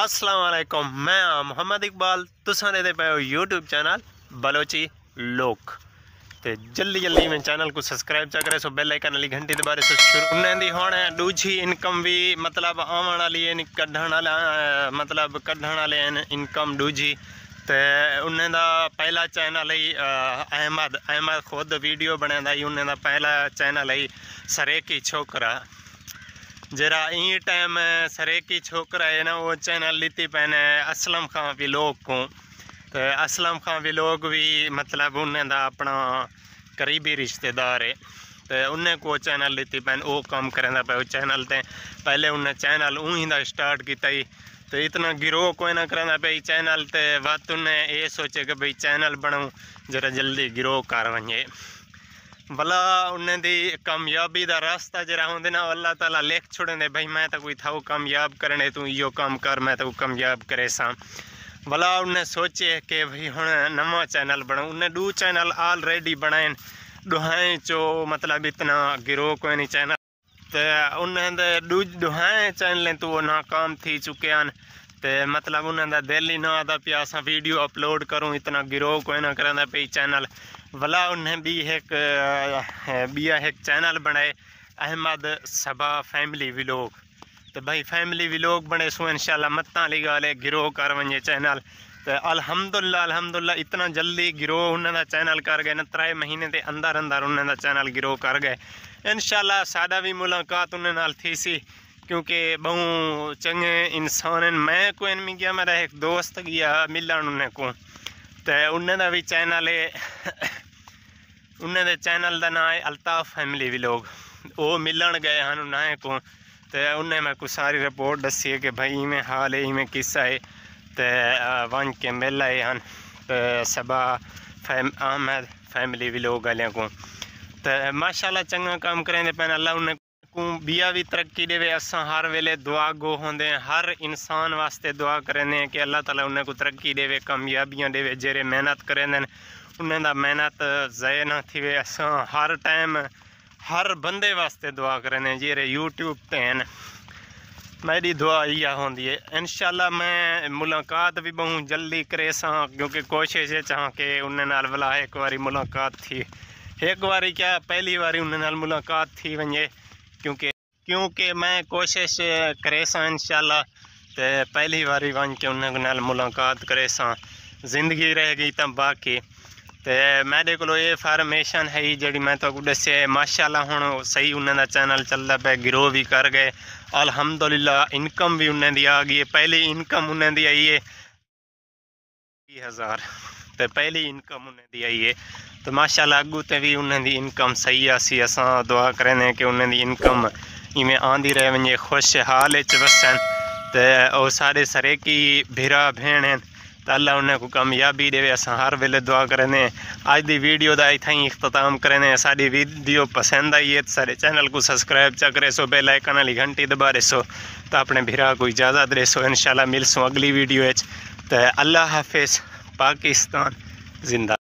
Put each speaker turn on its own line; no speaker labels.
अस्सलाम वालेकुम मैं हाँ मोहम्मद इकबाल तुसा दे पे हो यूट्यूब चैनल बलोची लोक ਤੇ ਜਲਦੀ ਜਲਦੀ ਮੈਂ ਚੈਨਲ ਨੂੰ ਸਬਸਕ੍ਰਾਈਬ ਚਾ ਕਰੇ ਸੋ ਬੈਲ ਆਈਕਨ ਵਾਲੀ ਘੰਟੀ ਦੇ ਬਾਰੇ ਸੋ ਸ਼ੁਰੂ ਉਹਨਾਂ ਦੀ ਹੁਣ ਦੂਜੀ ਇਨਕਮ ਵੀ ਮਤਲਬ ਆਉਣ ਵਾਲੀ ਹੈ ਕੱਢਣ ਵਾਲਾ ਮਤਲਬ ਕੱਢਣ ਵਾਲੇ ਇਨਕਮ ਦੂਜੀ ਤੇ ਉਹਨਾਂ ਦਾ ਪਹਿਲਾ ਚੈਨਲ ਹੈ ਅਹਿਮਦ ਅਹਿਮਦ ਖੁਦ ਵੀਡੀਓ ਬਣਾਉਂਦਾ ਹੀ ਉਹਨਾਂ ਦਾ ਪਹਿਲਾ ਚੈਨਲ ਹੈ ਸਰੇਕੀ ਛੋਕਰਾ जरा ई टाइम सरेकी छोकरा है ना, वो चैनल लीती पैने असलम खां विलोक को। तो असलम खां विलोक भी मतलब उन्हें दा अपना करीबी रिश्तेदार है। तो उन्हें को चैनल लीती पैन वो काम करेंदा पे चैनल ते पहले उन्हें चैनल ऊँ दा स्टार्ट किया ही। तो इतना गिरोह कोई ना करेंदा पे चैनल ते वत उन्हें ये सोचे कि भाई चैनल बनाऊँ, जरा जल्दी गिरोह कर वञे। भला उन्हें कामयाबी का रास्ता जरा होंगे ना, अल्लाह ताला लिख छोड़े भाई मैं तो कोई थाऊ कामयाब करने, तू यो काम कर, मैं तो कामयाब करे सा। भला उन्हें सोचे कि भाई हूँ नवा चैनल बना। उन्हें दू चैनल ऑलरेडी बनाए दुहाएँ चो मतलब इतना गिरोह कोई नहीं चैनल। तो उन्हें दू दुहाएँ चैनल तो नाकाम थी चुके हैं तो मतलब उन्हें दिल ही ना आता पिया वीडियो अपलोड करूँ, इतना गिरोह कोई ना करें पी चैनल। भला उन्हें भी एक बिया एक चैनल बनाए, अहमद सबा फैमिली विलोग। तो भाई, फैमिली विलोग बने सो इंशाल्लाह मत्ता वाली गाल गिरोह कर वजे चैनल। तो अलहमदुल्ला अलहमदुल्ला इतना जल्दी गिरोह उन्होंने चैनल कर गए, न त्रै महीने के अंदर अंदर उन्होंने चैनल गिरोह कर गए। इनशाला सादा भी मुलाकात उन्हें थी सी, क्योंकि बहु चंगे इंसान मैं कोई नहीं गया मेरा एक दोस्त गया मिलन उन्हें को। तो उन्हें भी चैनल है उन्हें चैनल का नाम है अल्ताफ फैमिली भी लोग वो मिलन गए हैं उन्हें को तो उन्हें मैं कुछ सारी रिपोर्ट दसी है कि भाई इवें हाल है इवें किस्सा है। तो वन के मिल आए हैं तो सबा फैम अहमद फैमिली भी लोग वाले को तो माशाल्लाह चंगा काम करें पैन। अल्लाह उन्हें को बिया भी तरक्की देवे। असा हर वेले दुआ गो होंगे हर इंसान वास्ते दुआ करें कि अल्लाह ताला उन्हें को तरक्की देवे, कामयाबियाँ देवे जेरे मेहनत करें उन्हें दा मेहनत ज़ाय ना थी वे असा हर टाइम हर बंदे वास्ते दुआ करें जेरे यूट्यूब पे हैं मेरी दुआ इया होंगी है इनशाला मैं मुलाकात भी बहुत जल्दी करे क्योंकि कोशिश चाह के उन्हें भला एक बारी मुलाकात थी एक बारी क्या पहली बारी उन्हें मुलाकात थी वजे क्योंकि क्योंकि मैं कोशिश करे सा तो पहली बारी वन के उन्हें मुलाकात करे सा ज़िंदगी रह गई तो बाकी तो मेरे को ये फार्मेशन है जी मैं तो दसे माशाला हूँ सही उन्होंने चैनल चलता पे गिरोह भी कर गए अलहमदुल्ला इनकम भी उन्हें आ गई है पहली इनकम उन्हें आई है हज़ार तो पहली इनकम उन्हें आई है तो माशाला अगू तो भी उन्हें इनकम सही आसी असा दुआ करें कि उन्हें इनकम इवें आंदी रहे वे खुश हाल वसन तो सारे सरे की भिरा भेण हैं तो अल्लाह उन्हें कामयाबी देवे अस हर वेले दुआ करें अज की वीडियो का इतना ही इख्ताम करें साड़ी वीडियो पसंद आई है तो सारे चैनल को सब्सक्राइब चा करे, सो बेल वाली घंटी दबा रहे सो तो अपने भीरा को इजाज़त रहे सो इंशाल्लाह मिल सो अगली वीडियो तो अल्लाह हाफिज़, पाकिस्तान, ज़िंदा।